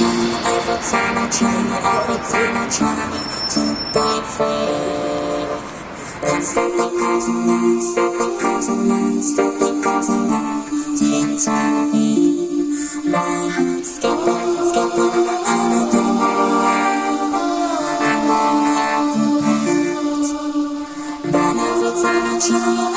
try, every time I try, every time I try to break free. Constantly causing constantly causing constantly causing to intervene. My heart's skipping, skipping, I don't know why. I'm wearing out. But every time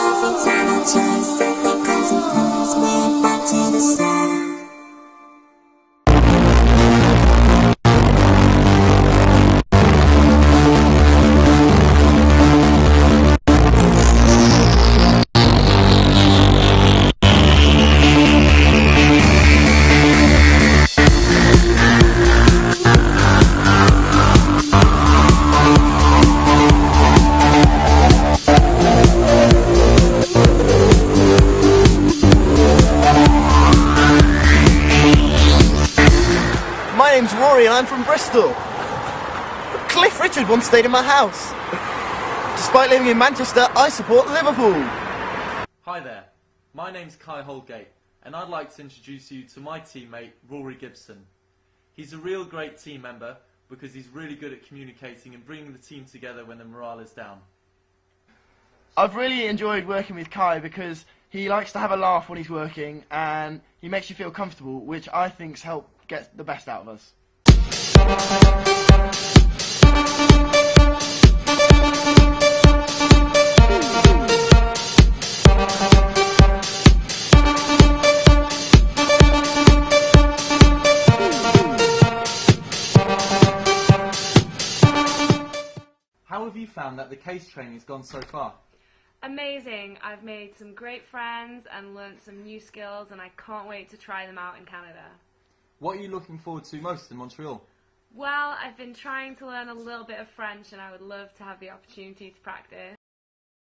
My name's Rory and I'm from Bristol. Cliff Richard once stayed in my house. Despite living in Manchester, I support Liverpool. Hi there, my name's Kai Holgate, and I'd like to introduce you to my teammate Rory Gibson. He's a real great team member because he's really good at communicating and bringing the team together when the morale is down. I've really enjoyed working with Kai because he likes to have a laugh when he's working and he makes you feel comfortable, which I think's helped get the best out of us. How have you found that the case training has gone so far? Amazing. I've made some great friends and learnt some new skills, and I can't wait to try them out in Canada. What are you looking forward to most in Montreal? Well, I've been trying to learn a little bit of French, and I would love to have the opportunity to practice.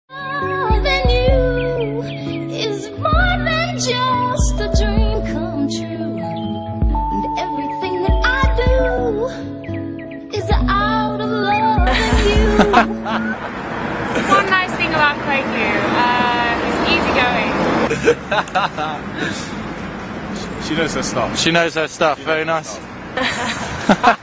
than you is more than just a dream come true. And everything that I do is out of love with you. One nice thing about Quaku, uh, he's easygoing. She knows her stuff. She knows her stuff, very nice.